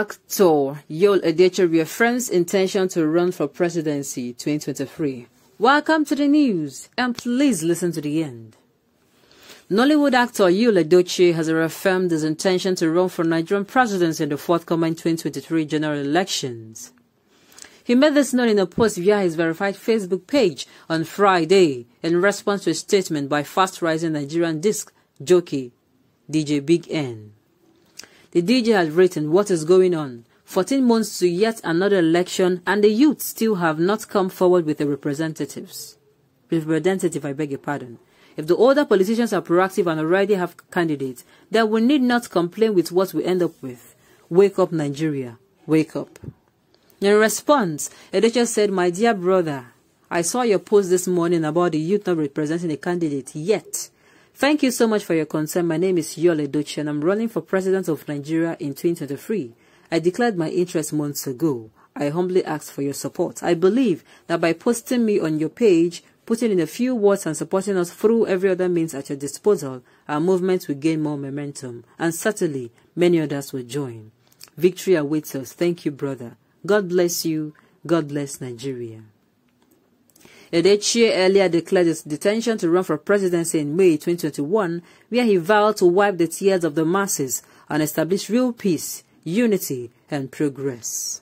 actor Yul Edochie reaffirms intention to run for presidency 2023. Welcome to the news, and please listen to the end. Nollywood actor Yul Edochie has reaffirmed his intention to run for Nigerian presidency in the forthcoming 2023 general elections. He made this known in a post via his verified Facebook page on Friday in response to a statement by fast-rising Nigerian disc jockey DJ Big N. The DJ has written, What is going on? 14 months to yet another election, and the youth still have not come forward with the representatives. Representative, I beg your pardon. If the older politicians are proactive and already have candidates, then we need not complain with what we end up with. Wake up, Nigeria. Wake up. In response, Edochie said, My dear brother, I saw your post this morning about the youth not representing a candidate yet. Thank you so much for your concern. My name is Yul Edochie and I'm running for President of Nigeria in 2023. I declared my interest months ago. I humbly ask for your support. I believe that by posting me on your page, putting in a few words and supporting us through every other means at your disposal, our movement will gain more momentum, and certainly many others will join. Victory awaits us. Thank you, brother. God bless you. God bless Nigeria. Edochie earlier declared his intention to run for presidency in May 2021, where he vowed to wipe the tears of the masses and establish real peace, unity, and progress.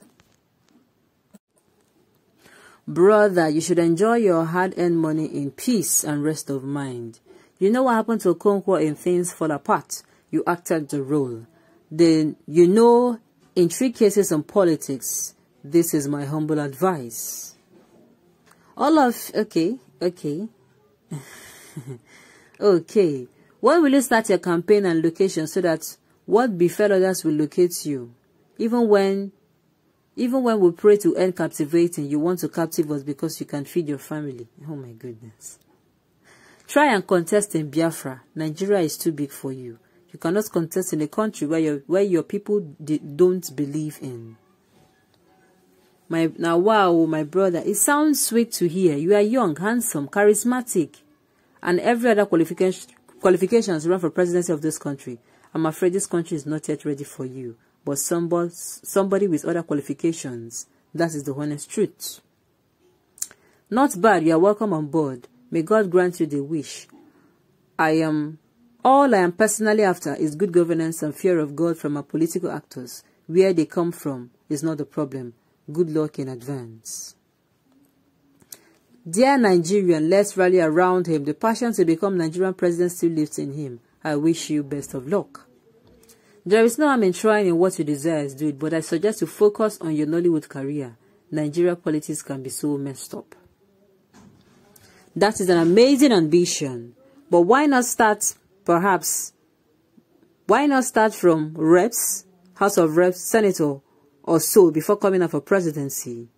Brother, you should enjoy your hard-earned money in peace and rest of mind. You know what happened to Okonkwo in Things Fall Apart? You acted the role. Then you know, in three cases on politics, this is my humble advice all of okay okay. Okay. When will you start your campaign and location so that what befell others will locate you? Even when even when we pray to end captivating you want to captive us because you can feed your family. Oh my goodness. Try and contest in biafra. Nigeria is too big for you. You cannot contest in a country where your where your people don't believe in my now wow, my brother, it sounds sweet to hear. You are young, handsome, charismatic, and every other qualification qualifications run for presidency of this country. I'm afraid this country is not yet ready for you. But somebody, somebody with other qualifications, that is the honest truth. Not bad, you are welcome on board. May God grant you the wish. I am, all I am personally after is good governance and fear of God from our political actors. Where they come from is not the problem. Good luck in advance. Dear Nigerian, let's rally around him. The passion to become Nigerian president still lives in him. I wish you best of luck. There is no harm in trying in what you desire to do but I suggest you focus on your Nollywood career. Nigeria politics can be so messed up. That is an amazing ambition. But why not start, perhaps, why not start from reps, House of Reps, Senator, or so before coming up for presidency.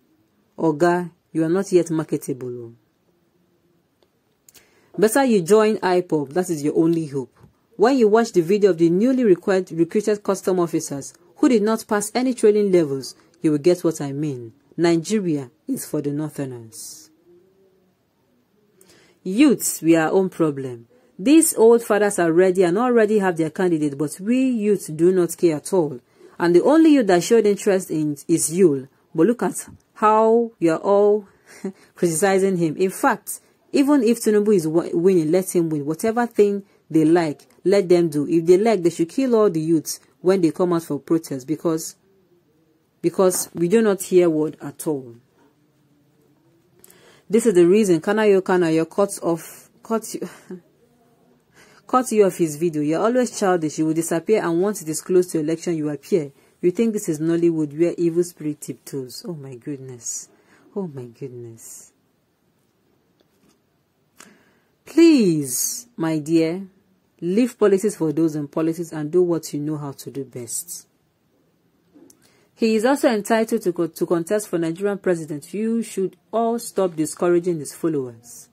Oga, you are not yet marketable. Better you join IPOB, that is your only hope. When you watch the video of the newly required, recruited custom officers who did not pass any training levels, you will get what I mean. Nigeria is for the northerners. Youths, we are our own problem. These old fathers are ready and already have their candidate, but we youths do not care at all. And the only you that showed interest in is Yul. But look at how you're all criticizing him. In fact, even if Tinubu is winning, let him win. Whatever thing they like, let them do. If they like, they should kill all the youths when they come out for protest because because we do not hear word at all. This is the reason Kanayo Kanayo cuts off cuts you cut you off his video. You're always childish. You will disappear and once it is close to election, you appear. You think this is Nollywood where evil spirit tiptoes. Oh my goodness. Oh my goodness. Please, my dear, leave policies for those in policies and do what you know how to do best. He is also entitled to, co to contest for Nigerian president. You should all stop discouraging his followers.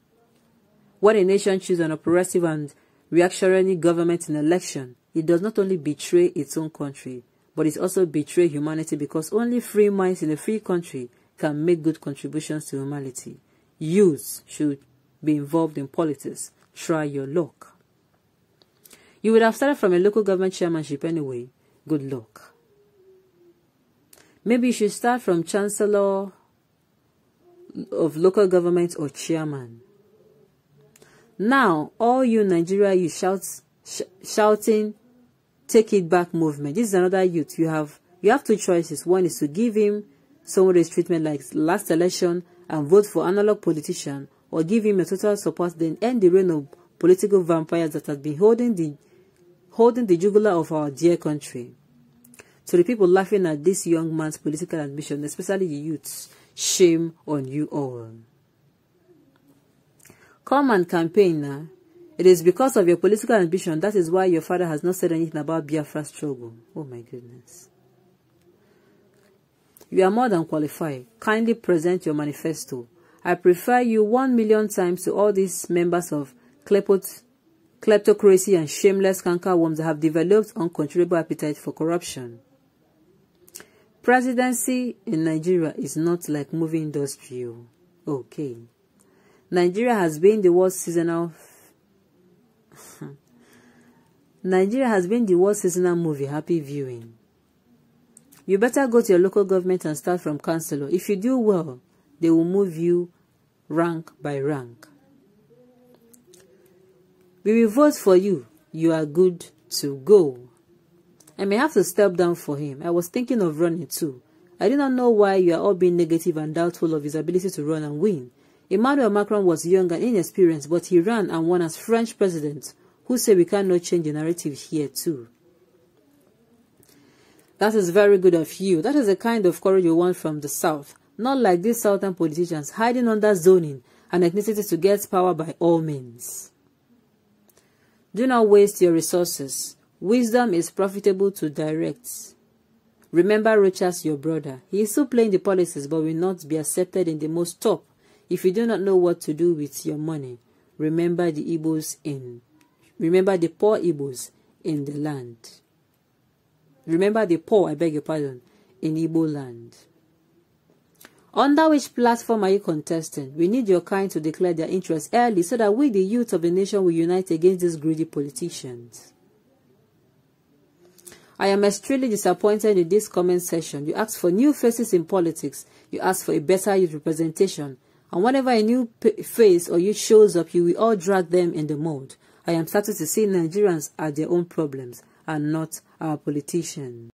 When a nation chooses an oppressive and reactionary government in election, it does not only betray its own country, but it also betray humanity because only free minds in a free country can make good contributions to humanity. Youth should be involved in politics. Try your luck. You would have started from a local government chairmanship anyway. Good luck. Maybe you should start from chancellor of local government or chairman. Now, all you Nigeria, you shout, sh shouting, take it back movement. This is another youth. You have you have two choices. One is to give him some of this treatment like last election and vote for analog politician, or give him a total support, then end the reign of political vampires that have been holding the holding the jugular of our dear country. To the people laughing at this young man's political ambition, especially the youths, shame on you all. Come and campaign now. It is because of your political ambition that is why your father has not said anything about Biafra struggle. Oh my goodness. You are more than qualified. Kindly present your manifesto. I prefer you one million times to all these members of kleptot, kleptocracy and shameless cankerworms that have developed uncontrollable appetite for corruption. Presidency in Nigeria is not like movie industry. Oh. Okay. Nigeria has been the worst seasonal Nigeria has been the worst seasonal movie. Happy viewing. You better go to your local government and start from councillor. If you do well, they will move you rank by rank. We will vote for you. You are good to go. I may have to step down for him. I was thinking of running too. I do not know why you are all being negative and doubtful of his ability to run and win. Emmanuel Macron was young and inexperienced, but he ran and won as French president, who said we cannot change the narrative here too. That is very good of you. That is the kind of courage you want from the South. Not like these Southern politicians hiding under zoning and ethnicity to get power by all means. Do not waste your resources. Wisdom is profitable to direct. Remember Rochas, your brother. He is still playing the policies but will not be accepted in the most top if you do not know what to do with your money, remember the Igbos in remember the poor Igbos in the land. Remember the poor, I beg your pardon, in Igbo land. Under which platform are you contesting? We need your kind to declare their interests early so that we, the youth of the nation, will unite against these greedy politicians. I am extremely disappointed in this comment session. You ask for new faces in politics. You ask for a better youth representation. And whenever a new face or youth shows up, you will all drag them in the mold. I am starting to see Nigerians are their own problems and not our politicians.